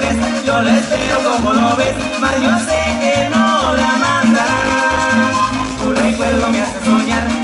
número 3, yo la espero como lo ves, mas yo sé que no la mandarás. Tu recuerdo me hace soñar